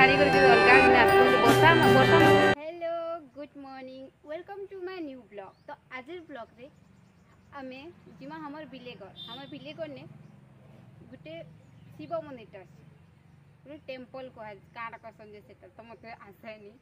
hello good morning welcome to my new blog तो आज blog रे आम जी हमर ने गोटे शिव मंदिर टेम्पल कह कण से तो मत आसानी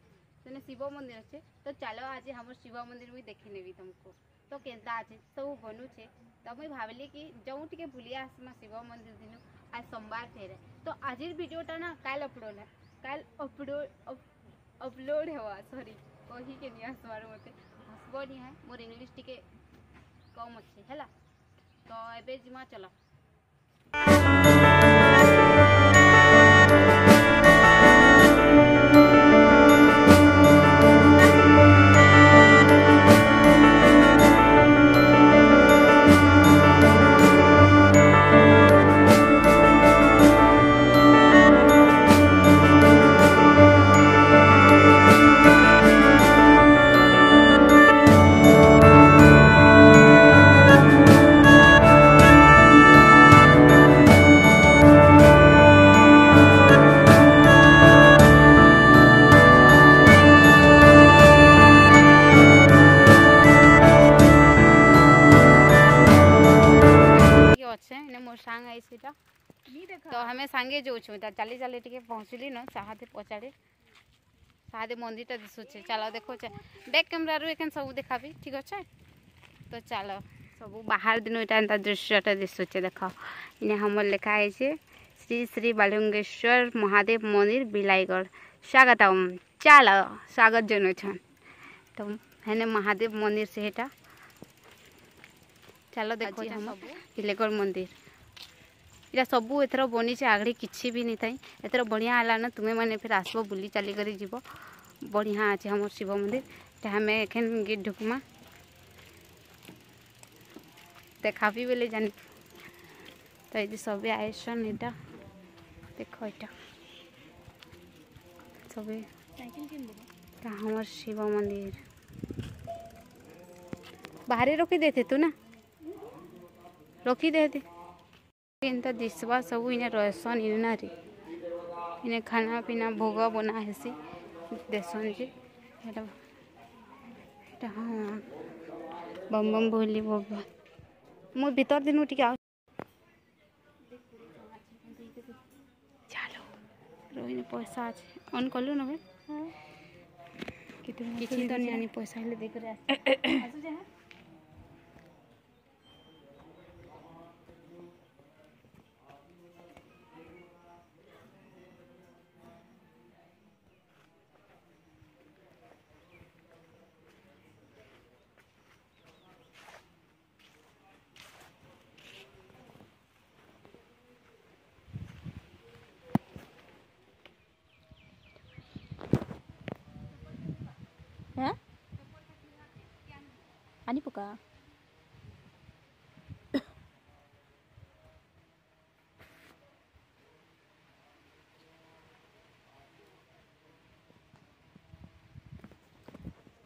से शिव मंदिर अच्छे तो चलो आज हम शिव मंदिर भी देखे नेबी तुमको तो के सब बनुचे तो मुझे भावली कि जो टे बुले आसमा शिव मंदिर दिन आज सोमवार फेरे तो आज भिडटा ना कल अपलोड है कल अपलोड हवा सॉरी कही के नहीं आसबार मत हसब नहीं है मोर इंग्लीश टी कम अच्छे है तो एवं जीमा चला ଆମେ ସାଙ୍ଗେ ଯାଉଛୁ ଚାଲି ଚାଲି ଟିକେ ପହଞ୍ଚିଲିନ ସାହାଦେ ପଚାଡ଼େ ସାହାଦେ ମନ୍ଦିରଟା ଦିଶୁଛେ ଚାଲ ଦେଖୁଛେ ବ୍ୟାକ୍ କ୍ୟାମେରାରୁ ଏଖେନ୍ ସବୁ ଦେଖାବି ଠିକ୍ ଅଛେ ତ ଚାଲ ସବୁ ବାହାର ଦିନ ଏଇଟା ଏନ୍ତା ଦୃଶ୍ୟଟା ଦିଶୁଛେ ଦେଖ ଇନେ ଆମର ଲେଖା ହେଇଛେ শ্রী শ্রী বালুঙ্গেশ্বর মহাদেব মন্দির বিলাইগড় স্বাগতম চাল স্বাগত জানাচ্ছেন তো হেনে মহাদেব মন্দির সেটা চাল দেখো বিলাইগড় মন্দির ଏଇଟା ସବୁ ଏଥର ବନିଛେ ଆଗରେ କିଛି ବି ନାଇଁ ଥାଏ ଏଥର ବଢ଼ିଆ ହେଲାନ ତୁମେମାନେ ଫେର୍ ଆସବ ବୁଲି ଚାଲିକରି ଯିବ ବଢ଼ିଆ ଅଛି ଆମର ଶିବ ମନ୍ଦିର ଏଇଟା ଆମେ ଏଖେନ୍ ଗେଟ୍ ଢୁକୁମା দেখাবি বলে জানি তো এই যে সবে আইসন এটা দেখো এটা সবে তা আমার শিব মন্দির বাহারে রখি দেতে তু না রখি দেতে ଏନ୍ତା ଦିଶବା ସବୁ ଇନେ ରହେସନ୍ ଇନାରେ ଇନେ ଖାନା ପିନା ଭୋଗ ବନା ହେସି ଦେସନ୍ ଯେ ହେଟା ହେଟା ହଁ ବମ୍ ବମ୍ ଭୋଲି ଭଗବାନ ମୁଁ ଭିତର ଦିନୁ ଟିକେ ଆଉ ଚାଲୁ ରହିନେ ପଇସା ଅଛି ଅନ୍ କଲୁ ନବେ କିଛି ତ ନିଆନି ପଇସା ହେଲେ ଦେଇକରି ଆସ होगा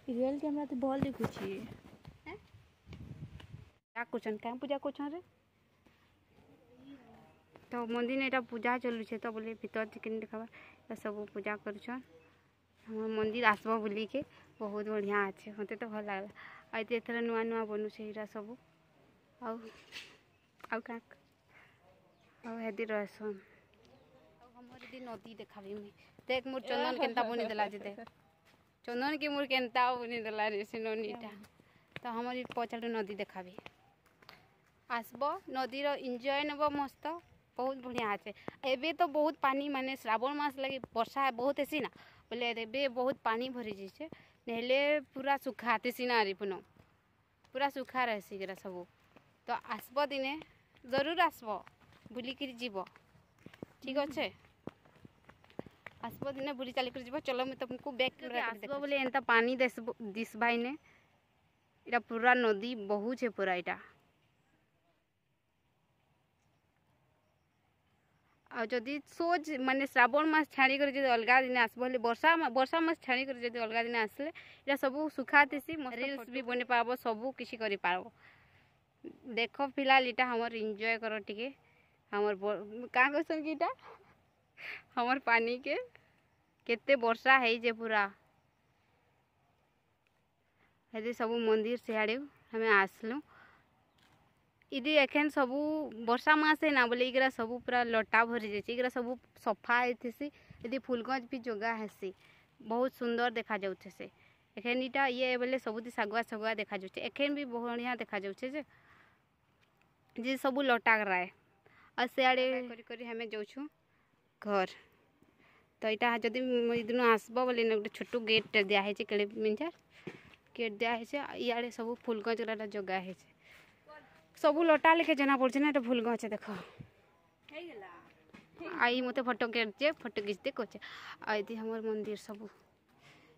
रियल कैमरा तो बहुत ही कुछ ही है क्या कुछन क्या पूजा कुछन रे तो मंदिर ने एटा पूजा चलुचे तो बोले भीतर के देखाबार ये सब पूजा करुछन हम मंदिर आसब के बहुत बढ़िया अच्छे मत तो भल लगला ଆଜି ଏଥର ନୂଆ ନୂଆ ବନୁଛେ ଏଇଟା ସବୁ ଆଉ ଆଉ କାଁ ଆଉ ହେଦି ରହେସନ୍ ଆଉ ଆମର ଏଦି ନଦୀ ଦେଖାବି ମୁଇଁ ଦେଖ ମୋର ଚନ୍ଦନ କେନ୍ତା ବୁନି ଦେଲା ଯେ ଦେଖ ଚନ୍ଦନ କି ମୋର କେନ୍ତା ବୁନି ଦେଲା ରେ ସେ ନନୀଟା ତ ଆମର ଏ ପଛଆଡ଼ୁ ନଦୀ ଦେଖାବି আসব নদীর এনজয় নেব মস্ত বহুত বঢ়িয়া আছে এবে তো বহুত পানি মানে শ্রাবণ মাস লাগে বর্ষা বহুত হেসি না ବୋଲେ ଏବେ ବହୁତ ପାନି ଭରି ଯାଇଛେ ନହେଲେ ପୁରା ଶୁଖା ଥିସି ନା ରିପୁନ ପୁରା ଶୁଖା ରହିସି ଏଗୁଡ଼ା ସବୁ ତ ଆସବ ଦିନେ ଜରୁର ଆସବ ବୁଲିକିରି ଯିବ ଠିକ୍ ଅଛେ ଆସବ ଦିନେ ବୁଲି ଚାଲିକରି ଯିବ ଚଲ ମୁଁ ତମକୁ ବ୍ୟାଗ୍ ଆସିବ ବୋଲେ ଏନ୍ତା ପାନି ଦିଶବା ଇନେ ଏଇଟା ପୁରା ନଦୀ ବହୁଛେ ପୁରା ଏଇଟା आदि सोज मानने श्रावण मस छाणी जो अलग दिन आस बर्षा बर्षा मस छाणी जो अलग दिन आसे यहाँ सब सुखा थी रिल्स भी बन पाब सब किसी कर देख फिलहाल इटा हमारे इंजय कर टी हम क्या कहसन कि हमार पानी के केते बर्षा है जे पूरा सब मंदिर सियाड़े हमें आसलू इदि एखेन सब बर्षा मास है ना बोले इगरा सब पूरा लटा भरी जाए इगरा सब सफा होती यदि फूलगंज भी जोगा है बहुत सुंदर देखा जाऊे एखेन इटा ये बोले सब सगुआ सगुआ देखा जाऊे एखेन भी बहुत बढ़िया देखा जाऊे जे जी सब लटा कराए और सियाड़े करें जाऊ घर तो यहाँ जदि यदि आसब बोले गोटे छोटो गेट दिया है कि गेट दिया है इे सब फुलगज गुरा जोगा है ସବୁ ଲଟା ଲେଖେ ଜଣା ପଡ଼ୁଛି ନା ଏଇଟା ଭୁଲ ଗଛ ଦେଖ ଆଇ ମୋତେ ଫଟୋ କେଡ଼ଛେ ଫଟୋ ଘିଚତେ କହୁଛେ ଆଉ ଏଠି ଆମର ମନ୍ଦିର ସବୁ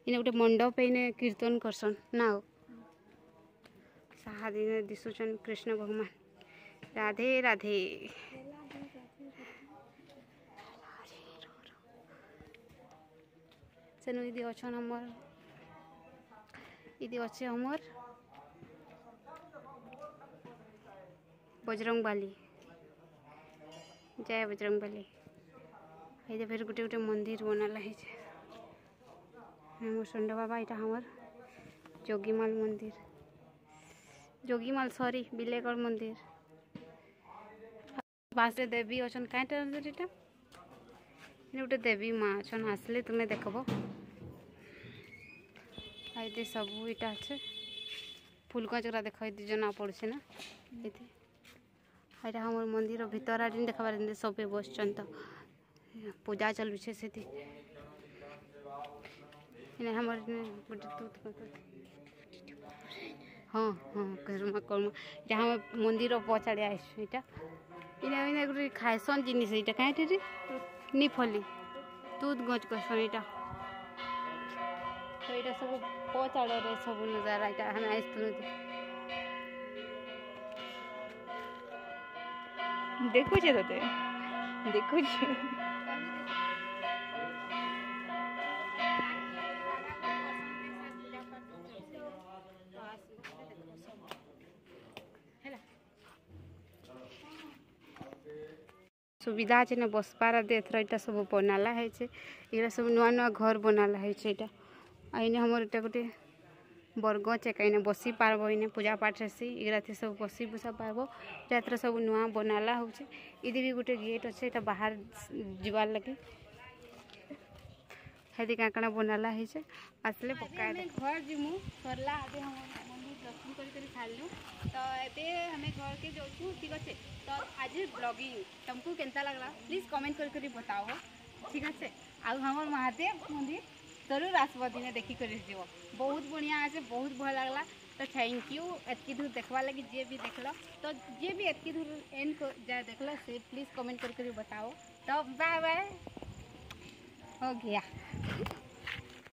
ଇନେ ଗୋଟେ ମଣ୍ଡପ ଏଇନେ କୀର୍ତ୍ତନ କରସନ୍ ନା ଆଉ ସାହାଦିନେ ଦିଶୁଛନ୍ କୃଷ୍ଣ ଭଗବାନ ରାଧେ ରାଧେ ସେନୁ ଇଦି ଅଛନ୍ ଆମର ଇଦି ଅଛେ ଆମର বজরংবালী জয় বজরংবালী এই যে ফের গোটে গোটে মন্দির বনাল হয়েছে আমার হ্যাঁ, বাবা এটা আমার যোগীমাল মন্দির যোগীমাল সরি বিলেগড় মন্দির বাসে দেবী অছন কাইটা এটা গোটে দেবী মা অছেন আসলে তুমি দেখব এই সব এটা আছে ফুল গুলা দেখ এই দুজনা পড়ছে না এই ଏଇଟା ଆମର ମନ୍ଦିର ଭିତର ଆଡ଼େ ଦେଖାବାର ଯେମିତି ସବେ ବସିଛନ୍ତି ପୂଜା ଚାଲୁଛେ ସେଠି ଏଇନେ ଆମର ଗୋଟେ ହଁ ହଁ କର୍ମା କର୍ମା ଏଇଟା ଆମେ ମନ୍ଦିର ପଛଆଡ଼େ ଆଇଛୁ ଏଇଟା ଏଇଟା ଏଇନା ଗୋଟେ ଖାଏସନ୍ ଜିନିଷ ଏଇଟା କାହିଁଠି ନି ଫଲି ତୁତ ଗଛ କସନ୍ ଏଇଟା ତ ଏଇଟା ସବୁ ପଛଆଡ଼ରେ ସବୁ ନଜାରା ଏଇଟା ଆମେ ଆସିଥିଲୁ ଦେଖୁଛେ ତତେ ଦେଖୁଛେ सुविधा है ना बसपार एथर यहाँ सब बनाला है यहाँ सब नुआ नुआ घर बनाला है यहाँ आईने हमर यहाँ गोटे बर्ग चे कहीं बस पार्ब इन पूजा पाठ से इग्राति सब बस पूजा पार्ब जो सब नुआ बनाला हूँ इधे भी गोटे गेट अच्छे ये बाहर जबार लगे हेदी क्या क्या बनाला है आसले पका घर जीमु सरला आगे दर्शन कर तो ये हमें घर के जाऊँ ठीक अच्छे तो आज ब्लगिंग तुमको कैंता लगला प्लीज कमेंट कर बताओ ठीक अच्छे आउ हमारे महादेव मंदिर जरूर आसब दिन देखिक जीव बहुत बढ़िया आज बहुत भल लगला तो थैंक यू एतक दूर देखवा लगी जे भी देख तो जे भी एतक दूर एंड को जा देख से प्लीज़ कमेंट कर बताओ तो बाय बाय हो गया